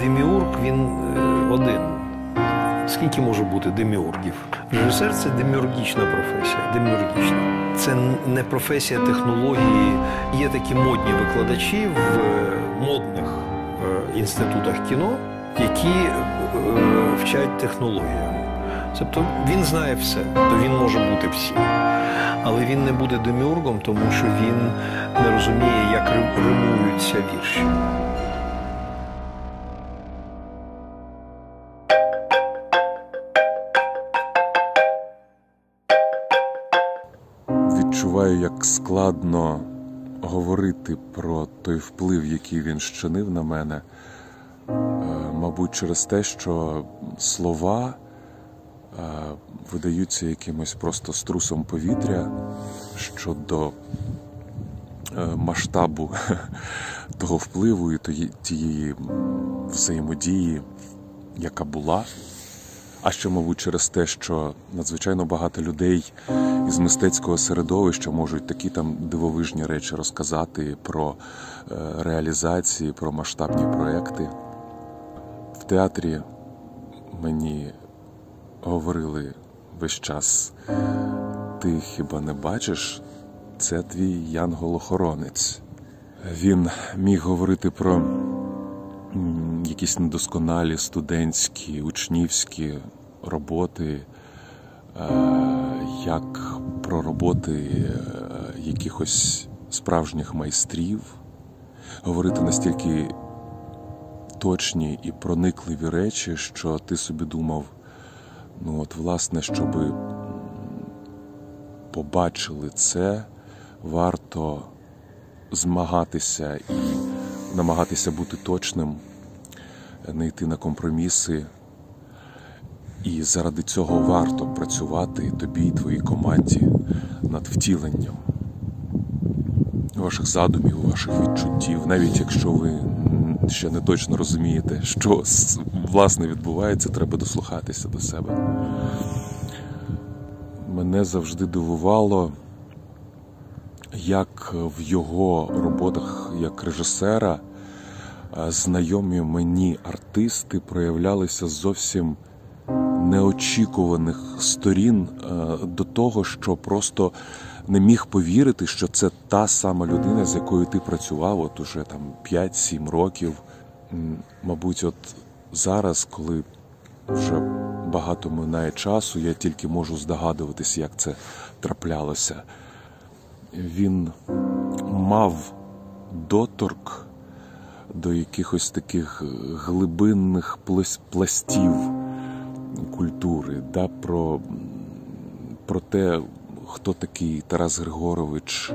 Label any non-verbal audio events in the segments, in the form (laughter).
деміург він е, один. Скільки може бути деміургів? Режисер це деміургічна професія. Деміургічна. Це не професія технології. Є такі модні викладачі в е, модних е, інститутах кіно, які вчать технологіям. Тобто він знає все, то він може бути всім. Але він не буде деміургом, тому що він не розуміє, як рим- римуються вірші. Відчуваю, як складно говорити про той вплив, який він щинив на мене. Е, Мабуть, через те, що слова е, видаються якимось просто струсом повітря щодо е, масштабу (laughs) того впливу і тієї взаємодії, яка була. А ще, мабуть, через те, що надзвичайно багато людей із мистецького середовища можуть такі там дивовижні речі розказати про е, реалізації, про масштабні проекти. В театрі мені говорили весь час: ти хіба не бачиш? Це твій янгол-охоронець. Він міг говорити про якісь недосконалі студентські, учнівські роботи, е, як про роботи е, якихось справжніх майстрів, говорити настільки точні і проникливі речі, що ти собі думав, ну от, власне, щоби побачили це, варто змагатися і намагатися бути точним, не йти на компроміси. І заради цього варто працювати тобі і твоїй команді над втіленням ваших задумів, ваших відчуттів, навіть якщо ви ще не точно розумієте, що власне відбувається, треба дослухатися до себе. Мене завжди дивувало, як в його роботах як режисера е, знайомі мені артисти проявлялися зовсім неочікуваних сторін е, до того, що просто не міг повірити, що це та сама людина, з якою ти працював, от уже там 5-7 років. Мабуть, от зараз, коли вже багато минає часу, я тільки можу здогадуватись, як це траплялося. Він мав доторк до якихось таких глибинних пластів культури, да, про, про те, хто такий Тарас Григорович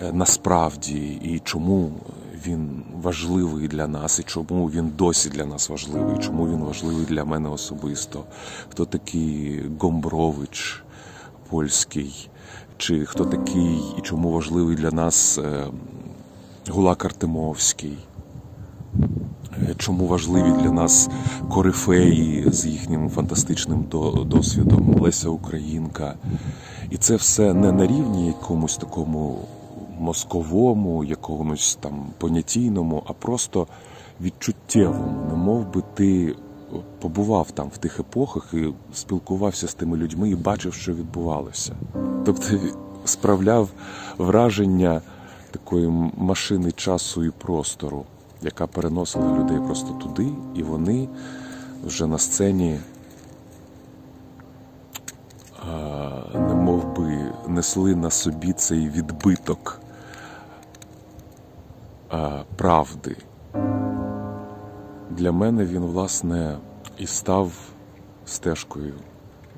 е, насправді і чому він важливий для нас, і чому він досі для нас важливий, і чому він важливий для мене особисто, хто такий Гомбрович польський, чи хто такий і чому важливий для нас е, Гулак Артемовський. Е, Чому важливі для нас корифеї з їхнім фантастичним досвідом Леся Українка. І це все не на рівні якомусь такому мозковому, якомусь там понятійному, а просто відчуттєвому. Не мов би ти побував там в тих епохах і спілкувався з тими людьми і бачив, що відбувалося. Тобто справляв враження такої машини часу і простору, яка переносила людей просто туди, і вони вже на сцені не мов би несли на собі цей відбиток правди. Для мене він, власне, і став стежкою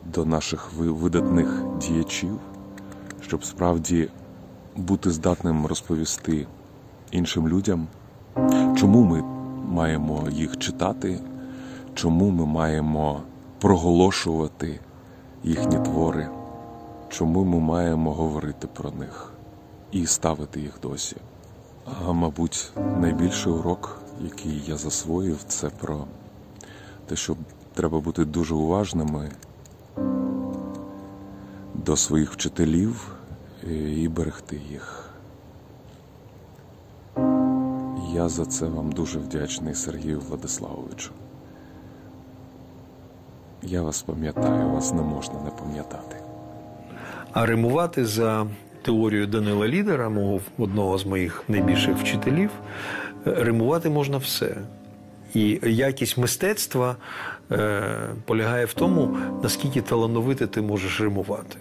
до наших видатних діячів, щоб справді бути здатним розповісти іншим людям, чому ми маємо їх читати, чому ми маємо проголошувати їхні твори, чому ми маємо говорити про них і ставити їх досі. А, мабуть, найбільший урок, який я засвоїв, це про те, що треба бути дуже уважними до своїх вчителів і берегти їх. я за це вам дуже вдячний, Сергію Владиславовичу. Я вас пам'ятаю, вас не можна не пам'ятати. А римувати за теорією Данила Лідера, мого одного з моїх найбільших вчителів, е, римувати можна все. І якість мистецтва е, полягає в тому, наскільки талановити ти можеш римувати.